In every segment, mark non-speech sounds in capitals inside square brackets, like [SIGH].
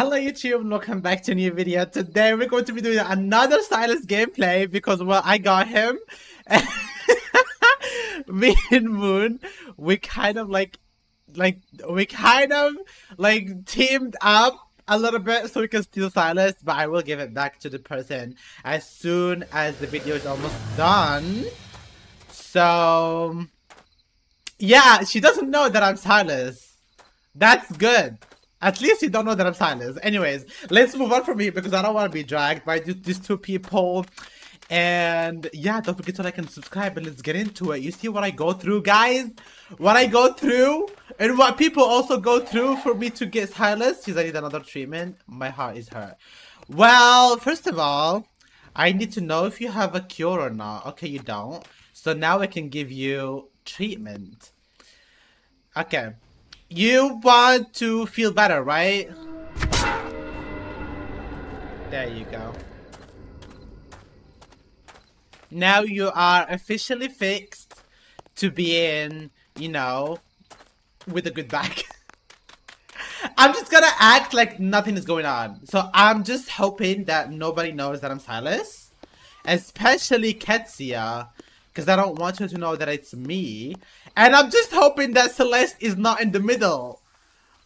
Hello YouTube welcome back to a new video. Today we're going to be doing another Silas gameplay because well I got him. [LAUGHS] Me and Moon, we kind of like like we kind of like teamed up a little bit so we can steal Silas, but I will give it back to the person as soon as the video is almost done. So yeah, she doesn't know that I'm Silas. That's good. At least you don't know that I'm Silas. Anyways, let's move on from here because I don't want to be dragged by these two people. And yeah, don't forget to like and subscribe and let's get into it. You see what I go through, guys? What I go through and what people also go through for me to get silenced Because I need another treatment. My heart is hurt. Well, first of all, I need to know if you have a cure or not. Okay, you don't. So now I can give you treatment. Okay. You want to feel better, right? There you go. Now you are officially fixed to be in, you know, with a good back. [LAUGHS] I'm just gonna act like nothing is going on. So I'm just hoping that nobody knows that I'm Silas. Especially Qetsiyah. Because I don't want her to know that it's me. And I'm just hoping that Celeste is not in the middle.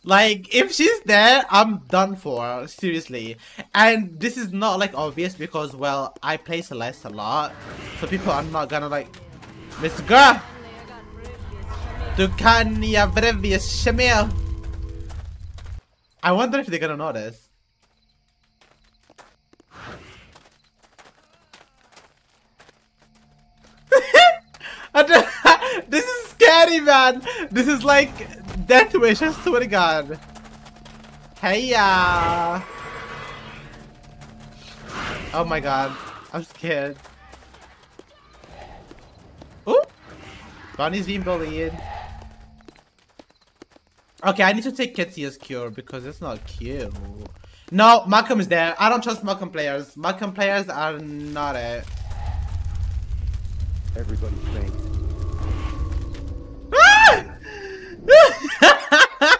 Like, if she's there, I'm done for. Seriously. And this is not, like, obvious because, well, I play Celeste a lot. So people are not gonna, like... Miss Girl! Du kan Shamil. I wonder if they're gonna notice. [LAUGHS] this is scary, man. This is like death wish. I swear to God. Hey, ya. Oh my God, I'm scared. Ooh, Bonnie's being bullied. Okay, I need to take Qetsiyah's cure because it's not cute. No, Malcolm is there. I don't trust Malcolm players. Malcolm players are not it. Everybody [LAUGHS] oh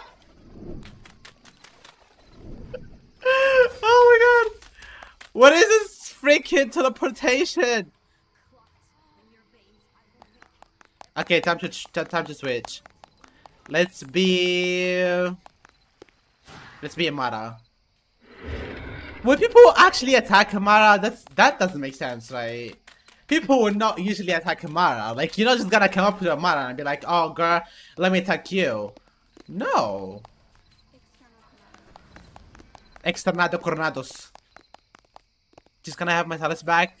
my god! What is this freaking teleportation? Okay, time to time to switch. Let's be let's be Amara. When people actually attack Amara, that's that doesn't make sense, right? People would not usually attack Amara. Like you're not just gonna come up to Amara and be like, "Oh, girl, let me attack you." No. Externado Coronados. Just gonna have my Silas back.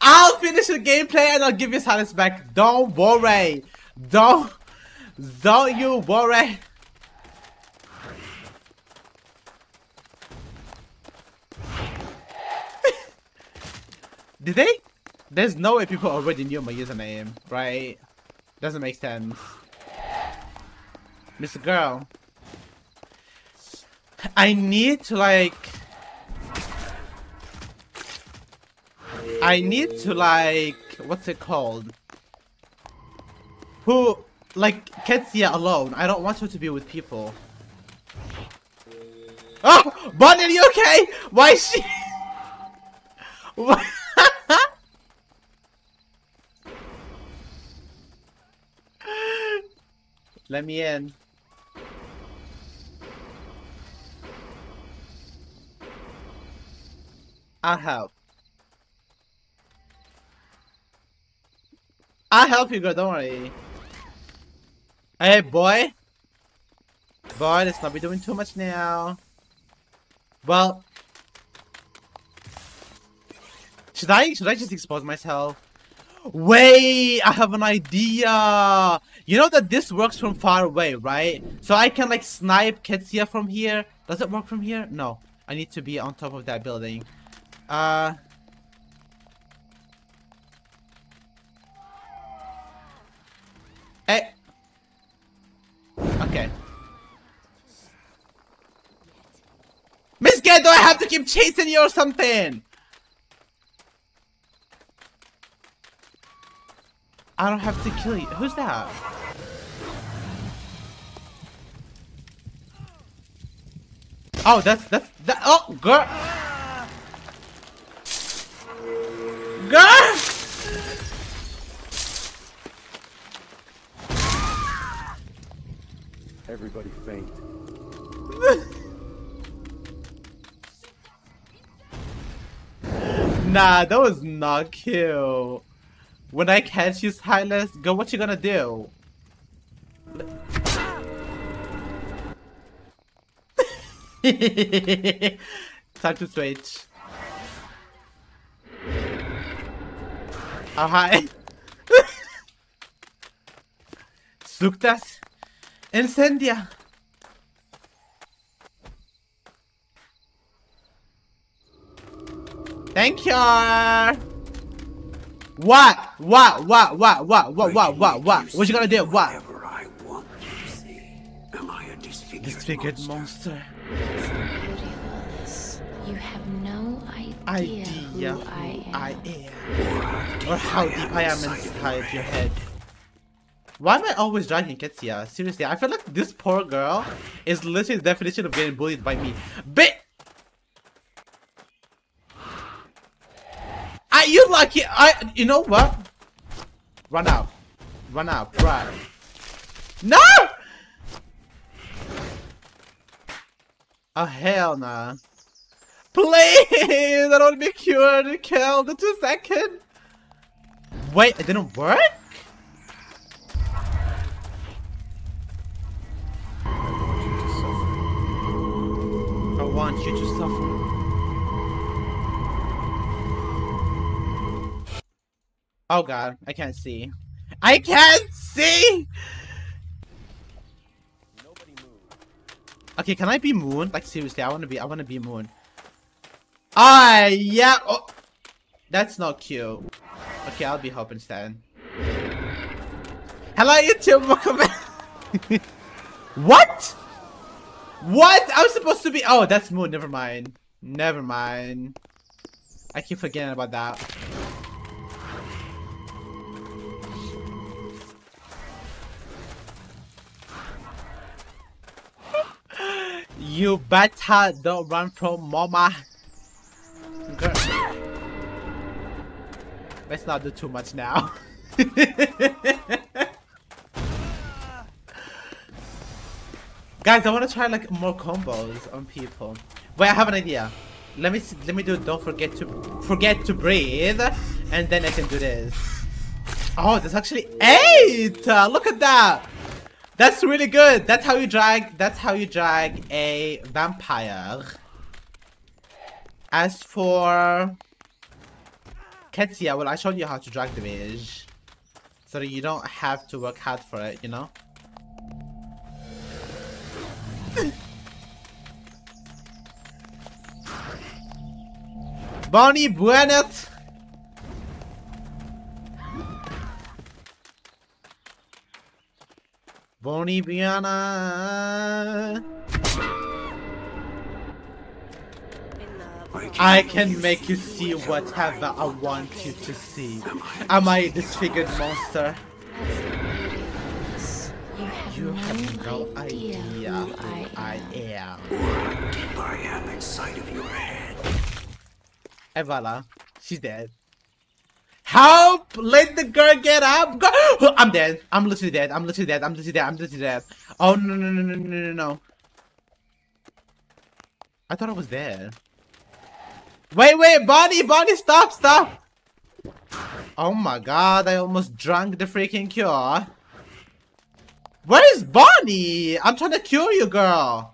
I'll finish the gameplay and I'll give you Silas back. Don't worry. Don't. Don't you worry. [LAUGHS] Did they? There's no way people already knew my username, right? Doesn't make sense. Mr. Girl. I need to like... I need to like... What's it called? Who... Like, Qetsiyah alone. I don't want her to be with people. Oh! Bonnie, are you okay? Why is she... [LAUGHS] Why? Let me in. I'll help. I'll help you, girl. Don't worry. Hey, boy. Boy, let's not be doing too much now. Well, should I should I just expose myself? Wait, I have an idea. You know that this works from far away, right? So I can like snipe Qetsiyah from here. Does it work from here? No. I need to be on top of that building. Uh... Hey! Okay. Miss Get, do I have to keep chasing you or something? I don't have to kill you. Who's that? Oh, that's that's that. Oh, girl. Girl. Everybody faint. [LAUGHS] Nah, that was not cute. When I catch you, Silas, go. What you gonna do? [LAUGHS] Time to switch. Oh, hi. [LAUGHS] Suctas. Incendia. Thank you. What? What? What? What? What? What? What? What? What? What you gonna do? What? Whatever I want you to see. Am I a disfigured, Disfigured monster? monster. It's the beauty of all this. You have no idea, Idea who I am. I am. Or how deep I am inside your head. Why am I always dragging Qetsiyah? Seriously, I feel like this poor girl is literally the definition of getting bullied by me. Bit! Are you lucky? I. You know what? Run out. Run out. Right. No! Oh, hell nah. Please! I don't be cured and killed in two seconds. Wait, it didn't work? I want you to suffer. Oh god, I can't see. I can't see! Okay, can I be Moon? Like seriously, I wanna be I wanna be Moon. Ah yeah oh. That's not cute. Okay, I'll be Hope instead. Hello YouTube, welcome back. [LAUGHS] what? What? I was supposed to be Oh, that's Moon, never mind. Never mind. I keep forgetting about that. You better don't run from mama. Girl. Let's not do too much now. [LAUGHS] Guys, I want to try like more combos on people. Wait, I have an idea. Let me see, let me do. Don't forget to forget to breathe, and then I can do this. Oh, that's actually eight. Uh, look at that. That's really good. That's how you drag. That's how you drag a vampire. As for Qetsiyah, well, I showed you how to drag the mage, so that you don't have to work hard for it. You know. Bonnie Buenet. Bonnie Biana. I can make you see whatever I want you to see. Am I a disfigured monster? That's the beauty of all this. You have, no idea, who I am. am. Deep I am inside of your head. Evala, she's dead. Help! Let the girl get up! [GASPS] I'm dead. I'm literally dead. I'm literally dead. I'm literally dead. I'm literally dead. Oh no no no no no no no! I thought I was dead. Wait wait, Bonnie, Bonnie, stop, stop! Oh my god, I almost drank the freaking cure. Where is Bonnie? I'm trying to cure you, girl.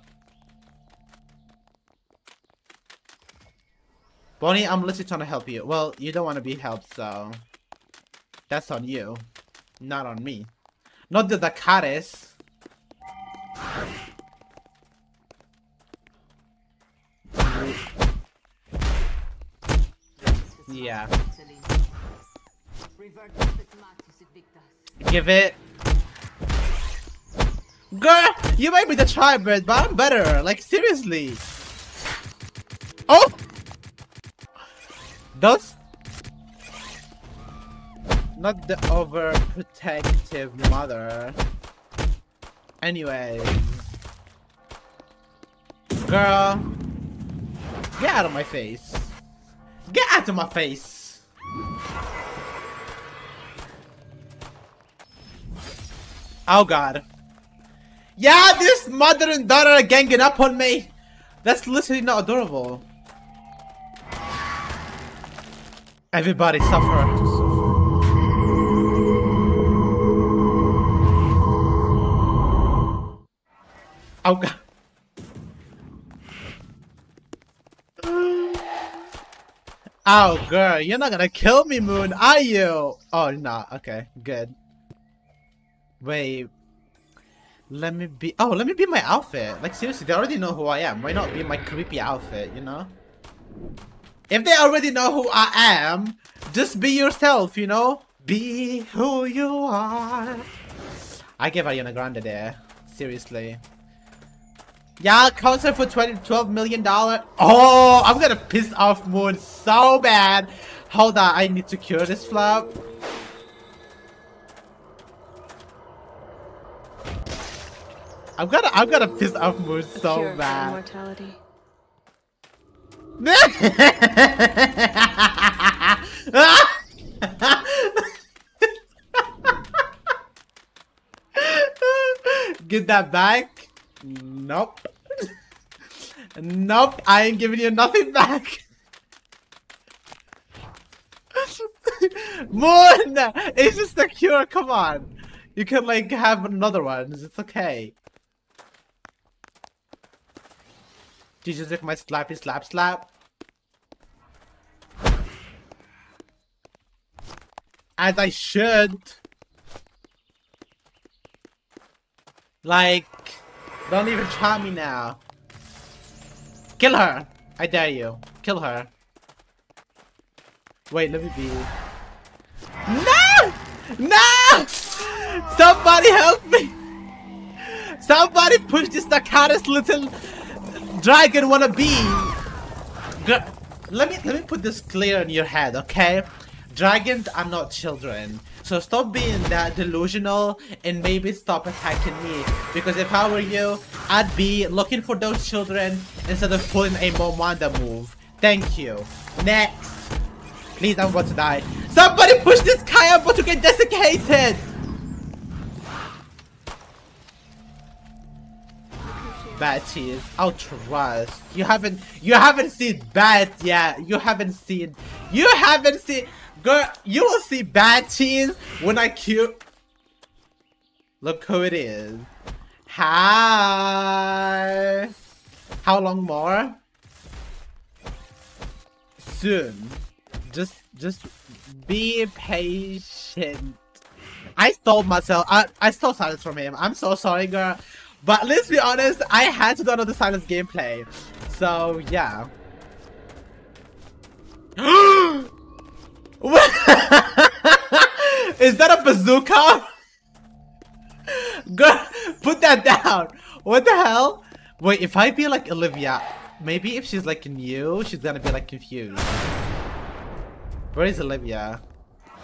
Bonnie, I'm literally trying to help you. Well, you don't want to be helped, so... That's on you. Not on me. Not the Dakaris. Yeah. Give it. Girl, you might be the tribrid, but I'm better. Like, seriously. Those... Not the overprotective mother. Anyways. Girl. Get out of my face. Get out of my face. Oh god. Yeah, this mother and daughter are ganging up on me. That's literally not adorable. Everybody suffer. Oh god. Oh girl, you're not gonna kill me, Moon, are you? Oh, no. Okay, good. Wait. Let me be- Oh, let me be my outfit. Like, seriously, they already know who I am. Why not be my creepy outfit, you know? If they already know who I am, just be yourself, you know? Be who you are. I give Ariana Grande there. Seriously. Yeah, concert for 20, 12 million dollar. Oh, I'm gonna piss off Moon so bad. Hold on, I need to cure this flop. I'm gonna, I'm gonna piss off Moon so bad. [LAUGHS] Get that back. Nope. nope, I ain't giving you nothing back. [LAUGHS] Moon! It's just a cure, come on. You can like have another one, it's okay. Did you just like my slappy slap slap? As I should. Like, don't even try me now. Kill her! I dare you. Kill her. Wait, let me be. No! No! Somebody help me! Somebody push this Nakaris little dragon wanna be! Let me let me put this clear in your head, okay? Dragons are not children. So stop being that delusional and maybe stop attacking me. Because if I were you, I'd be looking for those children instead of pulling a Momanda move. Thank you. Next. Please, I'm about to die. Somebody push this guy, I'm about to get desiccated! Bad cheese. I'll trust. You haven't you haven't seen bad yet. You haven't seen you haven't seen girl you will see bad cheese when I cue Look who it is. Hi How long more? Soon. Just just be patient. I stole myself. I, I stole Silas from him. I'm so sorry, girl. But let's be honest, I had to do another Silas gameplay. So, yeah. [LAUGHS] Is that a bazooka? Girl, put that down. What the hell? Wait, if I be like Olivia, maybe if she's like new, she's gonna be like confused. Where is Olivia?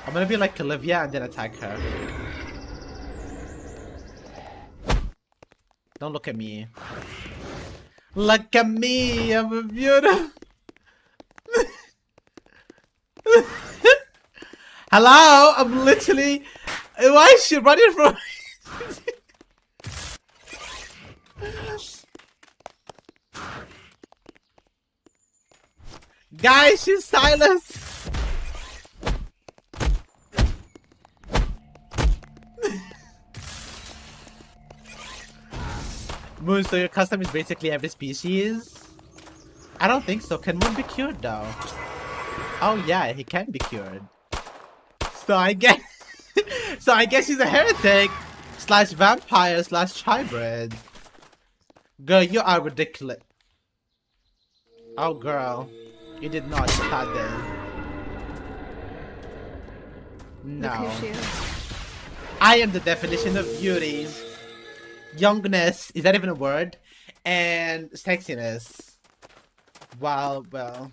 I'm gonna be like Olivia and then attack her. Don't look at me. Look at me, I'm a beautiful. [LAUGHS] Hello, I'm literally. Why is she running from? Guys, she's silenced. Moon, so your custom is basically every species? I don't think so. Can Moon be cured though? Oh yeah, he can be cured. So I guess [LAUGHS] So I guess he's a heretic slash vampire slash hybrid. Girl, you are ridiculous. Oh girl. You did not start this. Look No. who she is. I am the definition of beauty. Youngness, is that even a word? And sexiness. Well, well,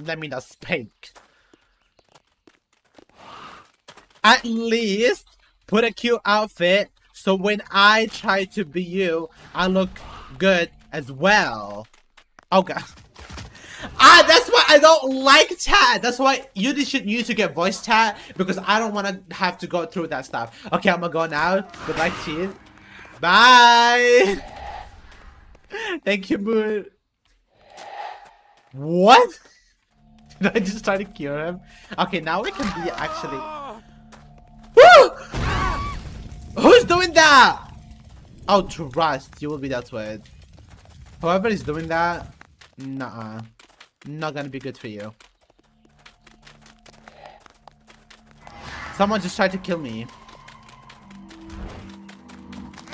let me not speak. At least put a cute outfit so when I try to be you, I look good as well. God. Ah, that's why I don't like chat. That's why you should use to get voice chat because I don't want to have to go through that stuff. Okay, I'm gonna go now. Goodbye, cheese. Bye. [LAUGHS] Thank you, Moon. What? [LAUGHS] I just try to cure him? Okay, now we can be actually. [GASPS] Who's doing that? Oh, trust. You will be that way. Whoever is doing that, nah, not gonna be good for you. Someone just tried to kill me.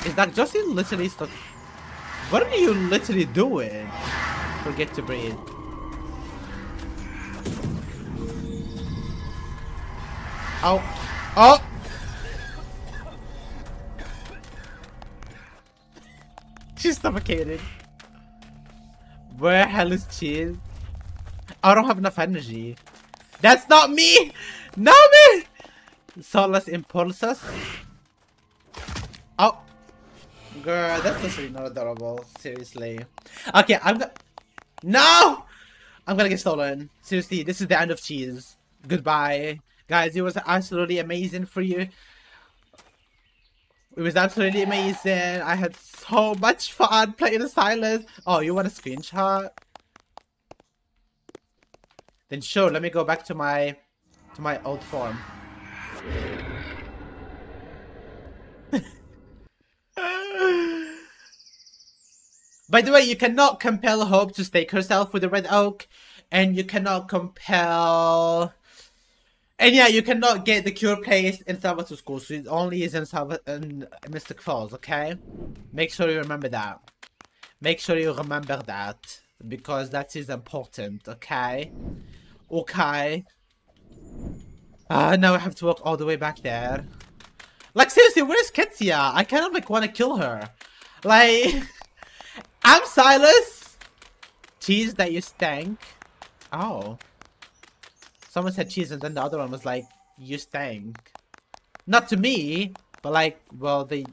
Is that Justin literally stuck? What are you literally doing? Forget to breathe. Oh. Oh! She's suffocated. Where hell is cheese? I don't have enough energy. That's not me! No me! Solus impulses. Oh. Girl, that's literally not adorable. Seriously. Okay, I'm gonna... No! I'm gonna get stolen. Seriously, this is the end of cheese. Goodbye. Guys, it was absolutely amazing for you. It was absolutely amazing. I had so much fun playing the Silas. Oh, you want a screenshot? Then sure, let me go back to my to my old form. [LAUGHS] By the way, you cannot compel Hope to stake herself with the Red Oak, and you cannot compel... And yeah, you cannot get the cure place in Salvatore School, so it only is in, Salva in Mystic Falls, okay? Make sure you remember that. Make sure you remember that, because that is important, okay? Okay. Uh, now I have to walk all the way back there. Like, seriously, where's Qetsiyah? I kind of, like, want to kill her. Like... [LAUGHS] I'm Silas! Cheese that you stank. Oh. Someone said cheese and then the other one was like, you stank. Not to me, but like, well, they...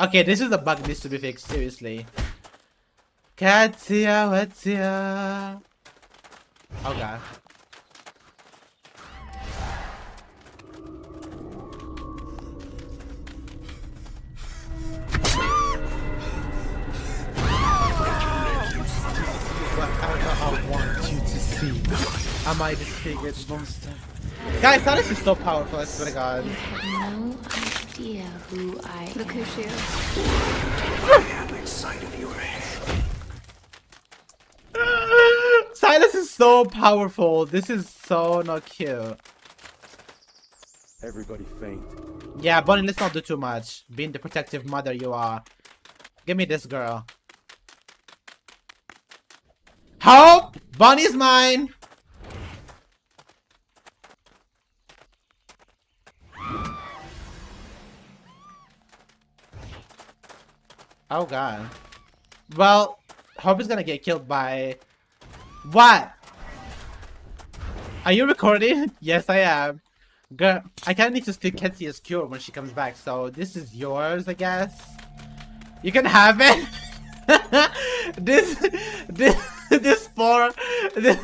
Okay, this is a bug needs to be fixed, seriously. Katya, Wetsia. Oh god. Am I disfigured monster? Guys, Silas is so powerful, I swear to god. You have no idea who I am. Look who she is. I am inside of your head. Silas is so powerful. This is so not cute. Everybody faint. Yeah, Bonnie, let's not do too much. Being the protective mother you are. Give me this girl. Hope! Bonnie's mine! Oh god. Well, Hope is gonna get killed by... What? Are you recording? [LAUGHS] yes, I am. Girl, I kinda need to steal Qetsiyah's cure when she comes back, so this is yours, I guess. You can have it. [LAUGHS] this, this, [LAUGHS] this poor, this,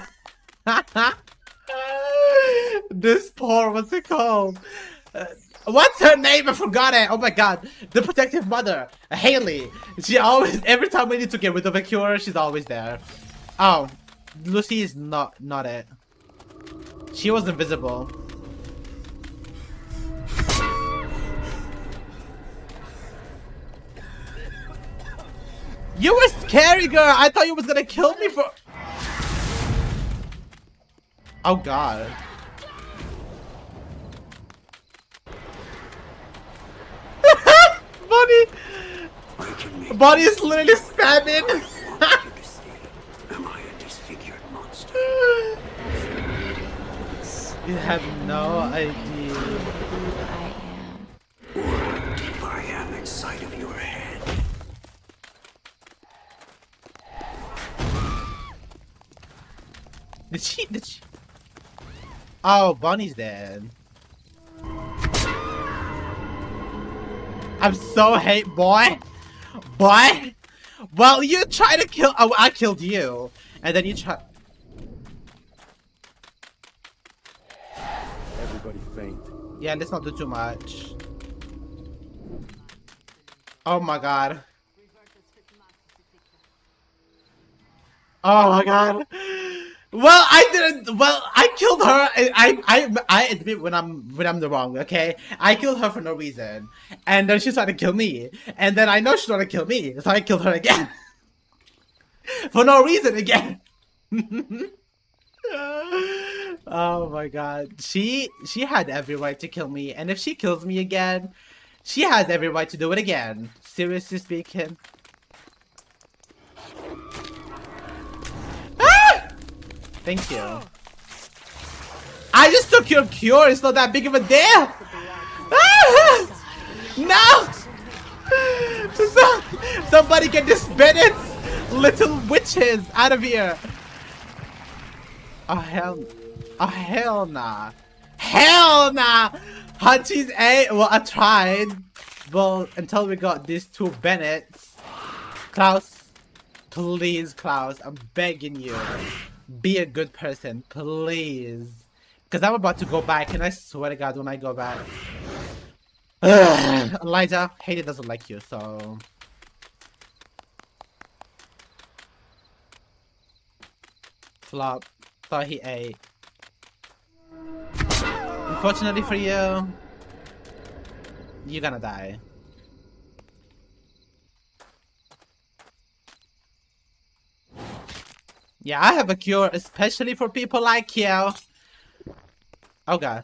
this poor, what's it called? Uh, What's her name? I forgot it. Oh my god. The protective mother. Hayley. She always, every time we need to get rid of a cure, she's always there. Oh. Lucy is not, not it. She was invisible. You were scary, girl. I thought you was gonna kill me for... Oh god. Body! Body is literally spamming! Am I a disfigured monster? You have no idea. I am. Did she, did she? Oh, Bonnie's dead. I'm so hate, boy. Boy. Well, you try to kill. Oh, I killed you, and then you try. Everybody faint. Yeah, let's not do too much. Oh my god. Oh my god. Well, I didn't. Well, I killed her. I, I, I admit when I'm when I'm the wrong. Okay, I killed her for no reason, and then she tried to kill me, and then I know she's to kill me, so I killed her again [LAUGHS] for no reason again. [LAUGHS] oh my god, she she had every right to kill me, and if she kills me again, she has every right to do it again. Seriously speaking. Thank you. I just took your cure. It's not that big of a deal. [LAUGHS] No! [LAUGHS] Somebody get this Bennett's little witches out of here. Oh hell. Oh hell nah. Hell nah! Hunchy's A. Well, I tried. Well, until we got these two Bennetts. Klaus. Please, Klaus. I'm begging you. Be a good person, please. Because I'm about to go back, and I swear to God, when I go back... Ugh. [SIGHS] Elijah, Hayden doesn't like you, so... Flop. Thought he ate. Unfortunately for you, you're gonna die. Yeah, I have a cure especially for people like you. Oh god.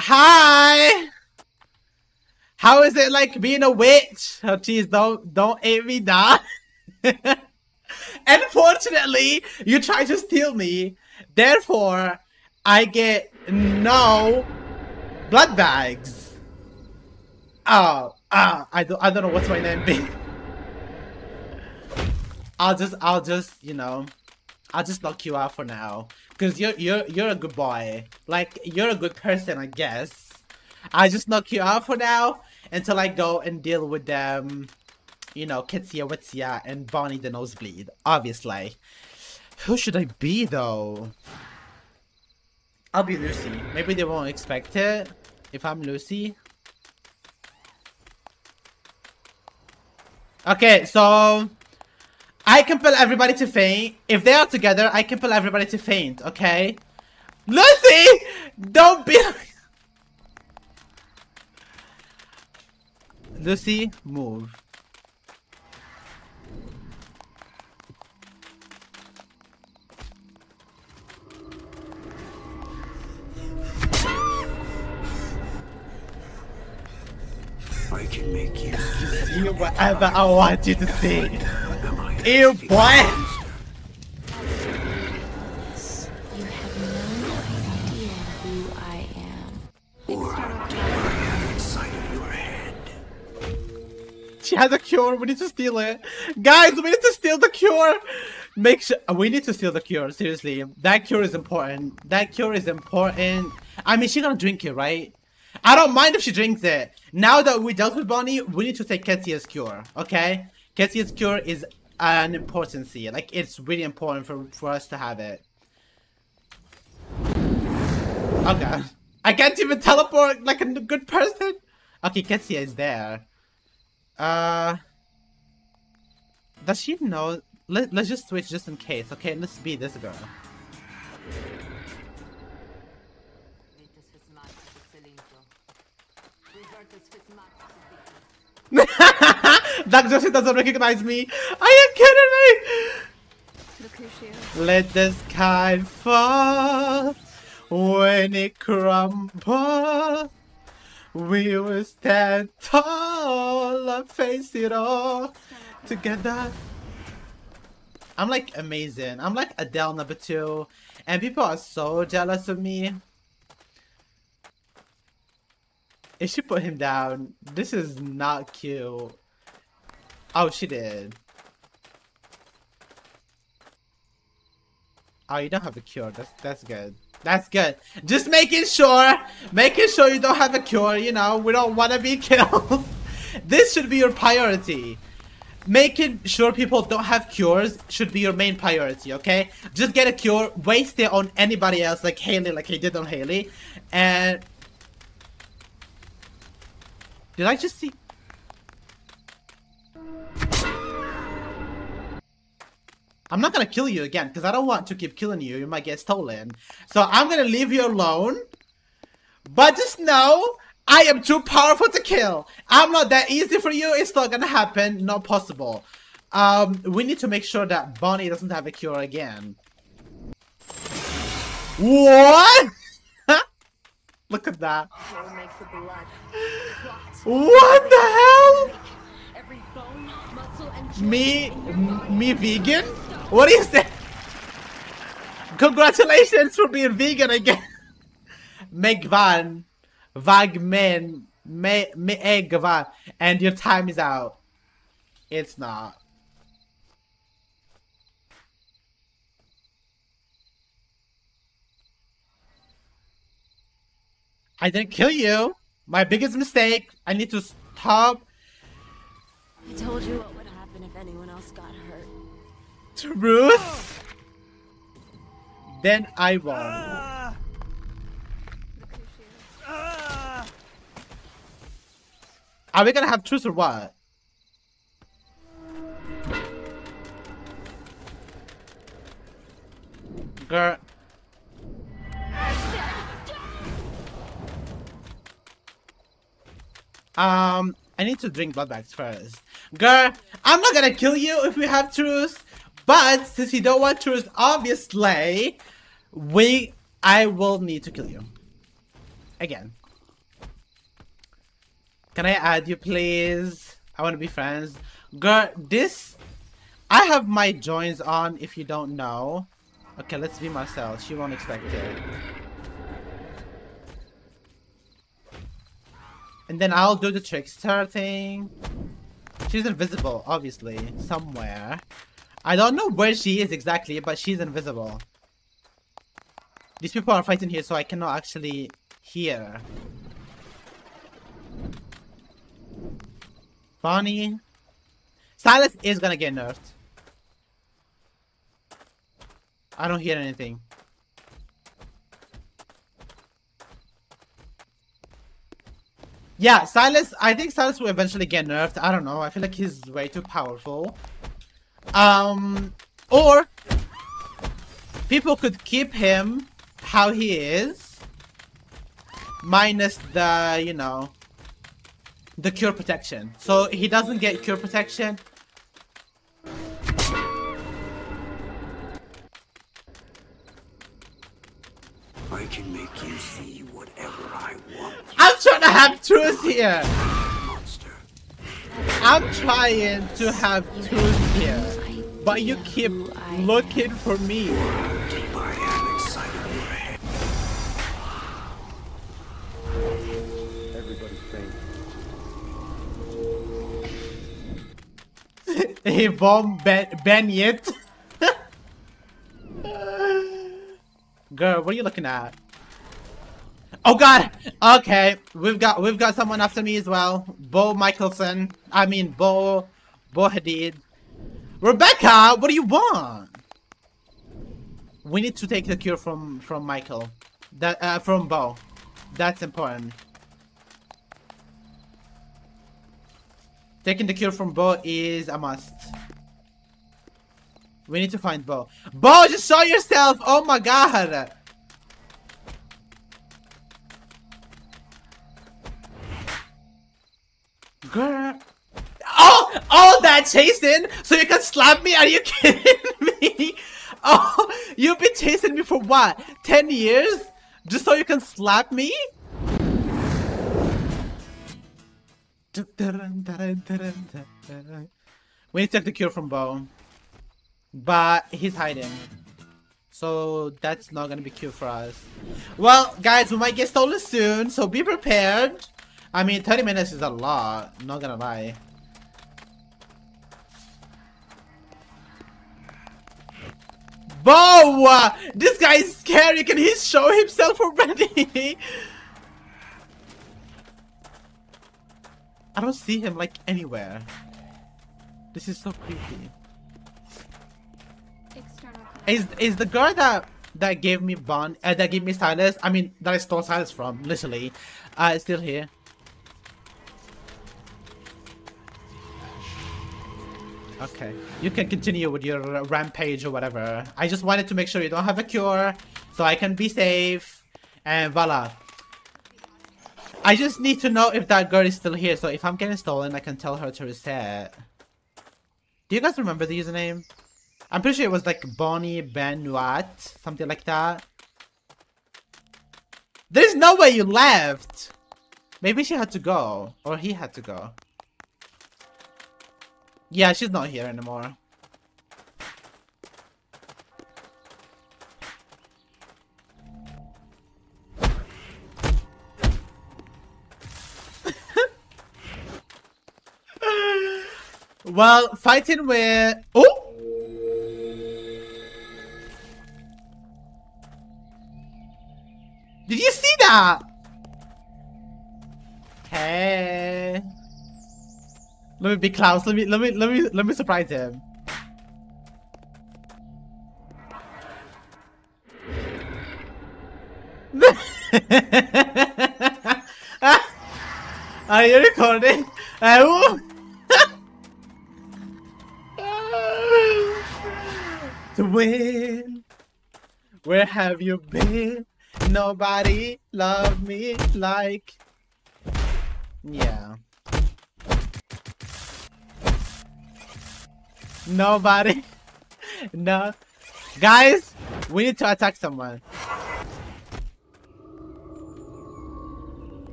Hi! How is it like being a witch? Oh jeez, don't don't aim me down. [LAUGHS] Unfortunately, you try to steal me. Therefore, I get no blood bags. Oh, ah, I don't, I don't know what's my name be. [LAUGHS] I'll just, I'll just, you know, I'll just knock you out for now, cause you're, you're, you're a good boy. Like, you're a good person, I guess. I'll just knock you out for now until I go and deal with them. You know, Kitsia, Witsia, and Bonnie the Nosebleed. Obviously. Who should I be though? I'll be Lucy. Maybe they won't expect it if I'm Lucy. Okay, so I compel everybody to faint. If they are together, I compel everybody to faint, okay? Lucy! Don't be [LAUGHS] Lucy, move. I can make you See whatever I want you to see. Ew, boy! She has a cure. We need to steal it. Guys, we need to steal the cure. Make sure we need to steal the cure. Seriously, that cure is important. That cure is important. I mean, she's gonna drink it, right? I don't mind if she drinks it. Now that we dealt with Bonnie, we need to take Qetsiyah's cure, okay? Qetsiyah's cure is an importancy. Like, it's really important for, for us to have it. Okay. I can't even teleport like a good person. Okay, Qetsiyah is there. Uh... Does she know? Let, let's just switch just in case. Okay, let's be this girl. [LAUGHS] Doug Joshi doesn't recognize me. Are you kidding me? Look who she is. Let the sky fall when it crumbles. We will stand tall and face it all together. I'm like amazing. I'm like Adele number two, and people are so jealous of me. If she put him down, this is not cute. Oh, she did. Oh, you don't have a cure. That's that's good. That's good. Just making sure, making sure you don't have a cure, you know, we don't want to be [LAUGHS] killed. this should be your priority. Making sure people don't have cures should be your main priority, okay? Just get a cure, waste it on anybody else, like Hayley, like he did on Hayley. And... Did I just see... I'm not gonna kill you again, because I don't want to keep killing you. You might get stolen. So I'm gonna leave you alone. But just know, I am too powerful to kill. I'm not that easy for you. It's not gonna happen. Not possible. Um, we need to make sure that Bonnie doesn't have a cure again. What? [LAUGHS] Look at that. [LAUGHS] What the hell? Me, me vegan? What is that? Congratulations for being vegan again. [LAUGHS] Megvan. Vagmen. Me, me, Egvan. And your time is out. It's not. I didn't kill you. My biggest mistake. I need to stop. I told you what would happen if anyone else got hurt. Truth? Then I won. Are we gonna have truth or what? Girl. Um, I need to drink blood bags first. Girl, I'm not gonna kill you if we have truth. But since you don't want truth, obviously, we I will need to kill you. Again. Can I add you please? I wanna be friends. Girl, this I have my joins on if you don't know. Okay, let's be myself. She won't expect it. And then I'll do the trickster thing. She's invisible, obviously, somewhere. I don't know where she is exactly, but she's invisible. These people are fighting here, so I cannot actually hear. Bonnie. Silas is gonna get nerfed. I don't hear anything. Yeah, Silas, I think Silas will eventually get nerfed. I don't know. I feel like he's way too powerful. Um, or people could keep him how he is, minus the, you know, the cure protection. So he doesn't get cure protection. I can make you see whatever I want. I'm trying to have truth here. I'm trying to have truth here. But you keep looking for me. Hey, bomb Ben Ben yet? [LAUGHS] Girl, what are you looking at? Oh god! Okay, we've got we've got someone after me as well. Bo Michelson. I mean Bo Bo Hadid. Rebekah, what do you want? We need to take the cure from from Michael. That uh, from Bo. That's important. Taking the cure from Bo is a must. We need to find Bo. Bo, just show yourself! Oh my god! Girl. Oh! Oh, that chasing! So you can slap me? Are you [LAUGHS] kidding me? Oh, you've been chasing me for what? 10 years? Just so you can slap me? We need to take the cure from Bo. But he's hiding. So that's not gonna be cute for us. Well, guys, we might get stolen soon, so be prepared. I mean, 30 minutes is a lot, not gonna lie. Bo! This guy is scary. Can he show himself already? [LAUGHS] I don't see him like anywhere. This is so creepy. Is is the girl that that gave me Bond uh, that gave me Silas? I mean that I stole Silas from, literally. Uh, still here. Okay, you can continue with your uh, rampage or whatever. I just wanted to make sure you don't have a cure, so I can be safe. And voila. I just need to know if that girl is still here, so if I'm getting stolen, I can tell her to reset. Do you guys remember the username? I'm pretty sure it was like Bonnie Benoit, something like that. There's no way you left! Maybe she had to go, or he had to go. Yeah, she's not here anymore. [LAUGHS] well, fighting with... Oh! Did you see that? Let me be Klaus. Let me let me let me let me surprise him. [LAUGHS] Are you recording? Uh, [LAUGHS] to win. Where have you been? Nobody loved me like. Yeah. Nobody. [LAUGHS] no. Guys, we need to attack someone.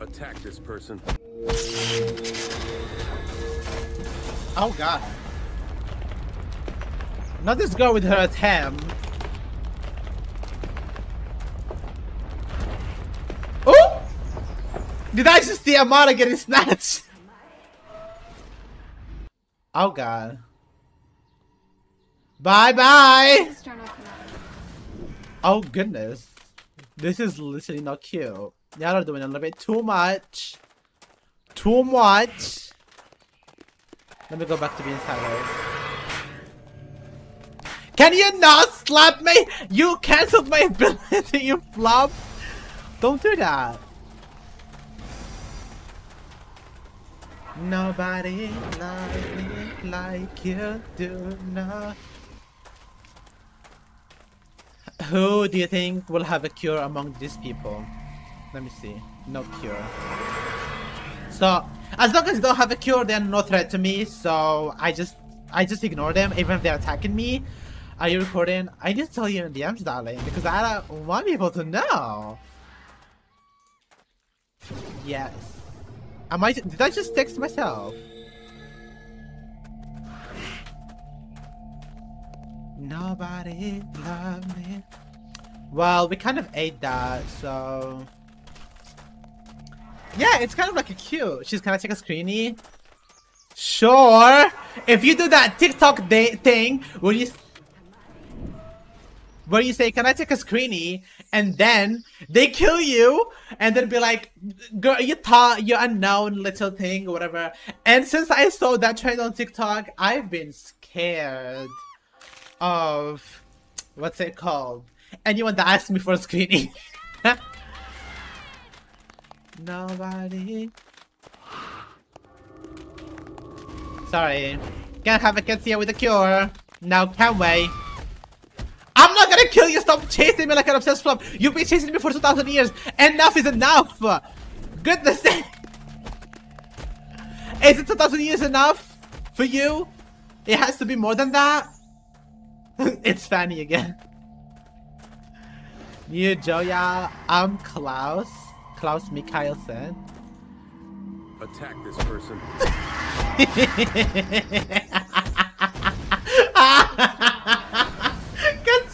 Attack this person. Oh god. Not this girl with her attempt. Oh! Did I just see Amara getting snatched? [LAUGHS] Oh god. Bye bye! Oh goodness. This is literally not cute. Y'all are doing a little bit too much. Too much. Let me go back to being sideways. Can you not slap me? You cancelled my [LAUGHS] ability, you flop. Don't do that. Nobody loves me like you do not. Who do you think will have a cure among these people? Let me see. No cure. So, as long as they don't have a cure, they're no threat to me. So, I just I just ignore them, even if they're attacking me. Are you recording? I need to tell you in DMs, darling, because I don't want people to know. Yes. Am I? Did I just text myself? Nobody loved me. Well, we kind of ate that, so... Yeah, it's kind of like a cute. She's of take a screeny. Sure. If you do that TikTok thing where you where you say, "Can I take a screeny?" and then they kill you, and then be like, "Girl, you thought you unknown little thing or whatever." And since I saw that trend on TikTok, I've been scared of what's it called? Anyone that asks me for a screening. [LAUGHS] Nobody. Sorry. Can't have a here with a cure. Now can we? I'm not gonna kill you! Stop chasing me like an obsessed flop! You've been chasing me for 2,000 years! Enough is enough! Goodness! [LAUGHS] Is it 2,000 years enough? For you? It has to be more than that? [LAUGHS] it's Fanny again. New Joya, I'm Klaus. Klaus Mikaelson. Attack this person. [LAUGHS]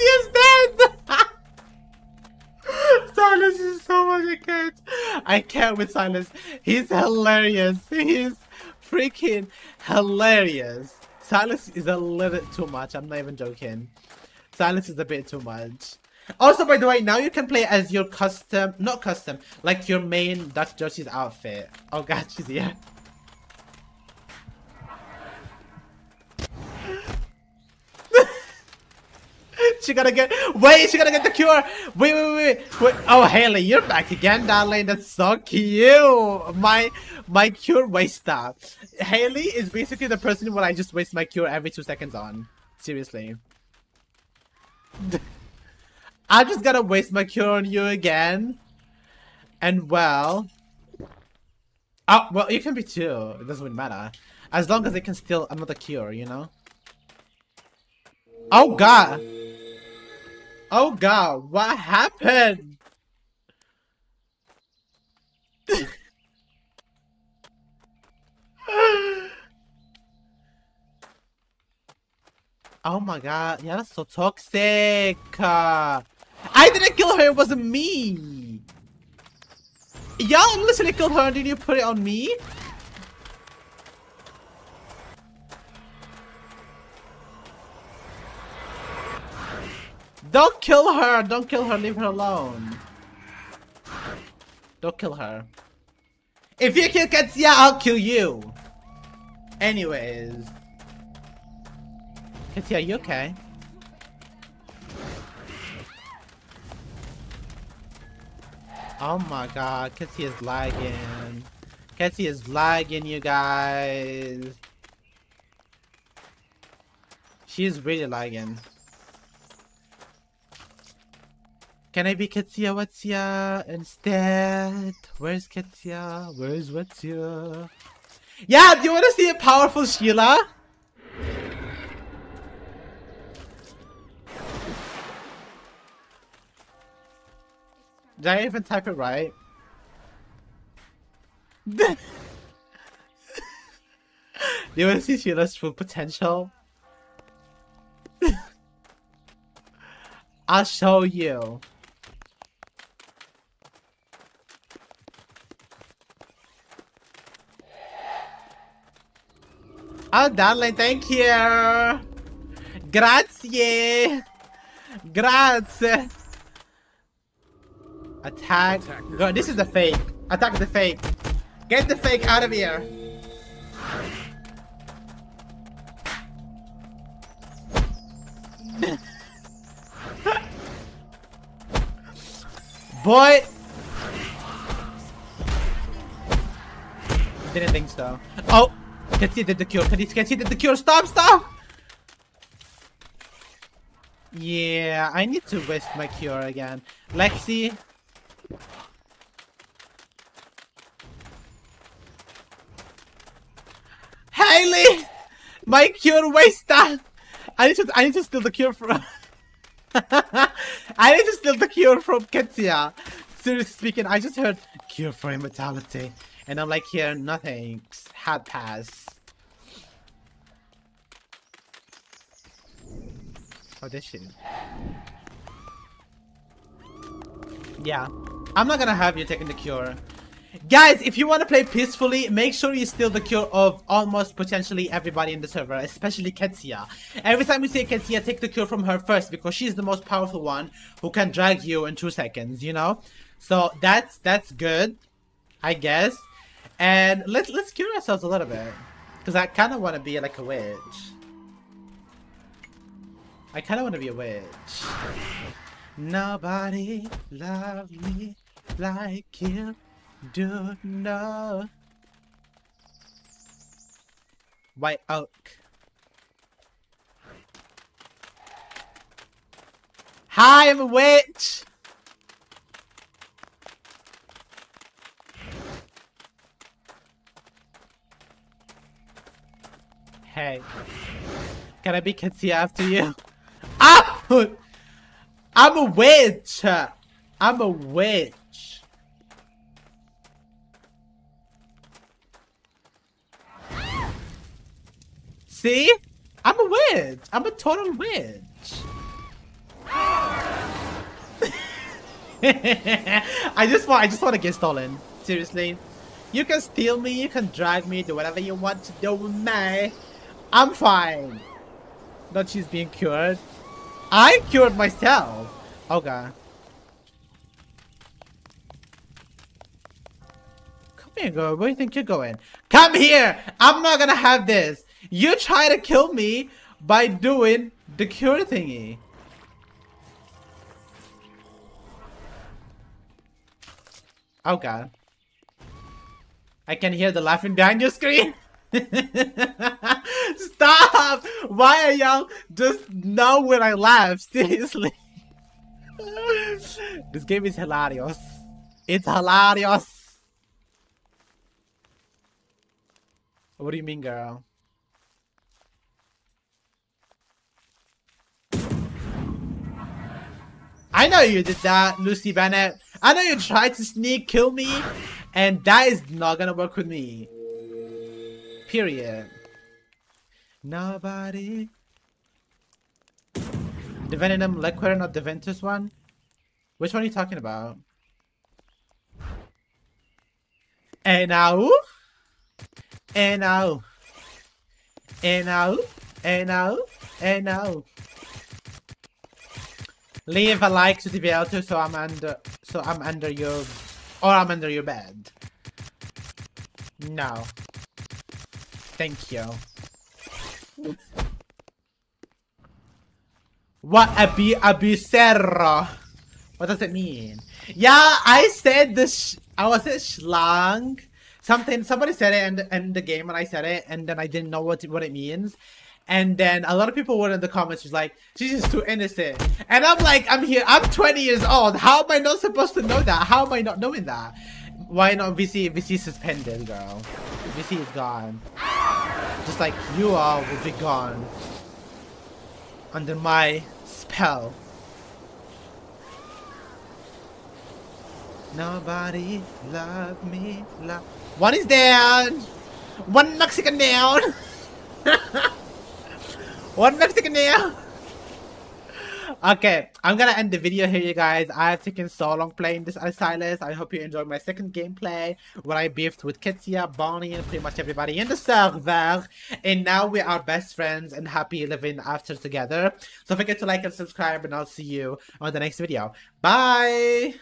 is dead! [LAUGHS] Silas is so much a kid. I can't with Silas. He's hilarious. He's freaking hilarious. Silas is a little bit too much. I'm not even joking. Silas is a bit too much. Also, by the way, now you can play as your custom, not custom, like your main Dutch Josie's outfit. Oh god, she's here. She gotta get, wait, she gotta get the cure. Wait, wait, wait, wait. Oh, Hayley, you're back again, darling. That's so cute. My, my cure waster. Hayley is basically the person where I just waste my cure every two seconds on. Seriously. [LAUGHS] I'm just gotta waste my cure on you again. And well... Oh, well, you can be two. It doesn't really matter. As long as they can steal another cure, you know? Oh god! Oh god, what happened? [LAUGHS] oh my god, yeah, that's so toxic! Uh, I didn't kill her, it wasn't me! Y'all literally killed her and did you put it on me? Don't kill her! Don't kill her, leave her alone. Don't kill her. If you kill Qetsiyah, I'll kill you! Anyways. Qetsiyah, you okay? Oh my god, Kitsy is lagging. Kitsy is lagging, you guys. She's really lagging. Can I be Qetsiyah Watsia instead? Where's Qetsiyah? Where's Watsia? Yeah, do you want to see a powerful Sheila? Did I even type it right? Do [LAUGHS] you want to see Sheila's full potential? [LAUGHS] I'll show you. Oh, darling, thank you. Grazie. Grazie. Attack. God, this is a fake. Attack the fake. Get the fake out of here. [LAUGHS] Boy! Didn't think so. Oh! Can see the cure. Can see did the cure. Stop, stop! Yeah, I need to waste my cure again. Lexi, Hayley! My cure wasted! I need to I need to steal the cure from [LAUGHS] I need to steal the cure from Qetsiyah. Seriously speaking, I just heard cure for immortality. And I'm like here, nothing. Had pass. Oh shit. Yeah. I'm not gonna have you taking the cure. Guys, if you want to play peacefully, make sure you steal the cure of almost potentially everybody in the server, especially Qetsiyah. Every time you see Qetsiyah, take the cure from her first because she's the most powerful one who can drag you in two seconds, you know? So that's that's good, I guess. And let's let's cure ourselves a little bit. Because I kind of want to be like a witch. I kind of want to be a witch. Nobody love me like you do know. White oak. Hi, I'm a witch! Hey. Can I be Qetsiyah after you? [LAUGHS] Ah! [LAUGHS] I'm a witch! I'm a witch. See? I'm a witch. I'm a total witch. [LAUGHS] I just want I just want to get stolen. Seriously. You can steal me, you can drag me, do whatever you want to do with me. I'm fine. Not she's being cured. I cured myself. Oh god. Come here, girl. Where do you think you're going? Come here! I'm not gonna have this. You try to kill me by doing the cure thingy. Oh god. I can hear the laughing behind your screen. [LAUGHS] [LAUGHS] Stop! Why are y'all just know when I laugh? [LAUGHS] Seriously. this game is hilarious. It's hilarious. What do you mean, girl? I know you did that, Lucy Bennett. I know you tried to sneak kill me, and that is not gonna work with me. Period. Nobody. The Venom Liquid, not the Ventus one? Which one are you talking about? And now? And now? And now? And now? And now? Leave a like to the video so I'm under so I'm under your or I'm under your bed. No. Thank you. What a be a bucerro? What does it mean? Yeah, I said this. I was it schlang. Something somebody said it in, in the game and I said it and then I didn't know what what it means. And then a lot of people were in the comments just like, she's just too innocent. And I'm like, I'm here, I'm 20 years old. How am I not supposed to know that? How am I not knowing that? Why not VC? VC suspended, girl. VC is gone. Just like you all will be gone. Under my spell. Nobody love me love. One is down. One Mexican down. [LAUGHS] One Mexican down. Okay, I'm gonna end the video here, you guys. I've taken so long playing this Silas. I hope you enjoyed my second gameplay where I beefed with Qetsiyah, Bonnie, and pretty much everybody in the server. And now we are best friends and happy living after together. So forget to like and subscribe, and I'll see you on the next video. Bye!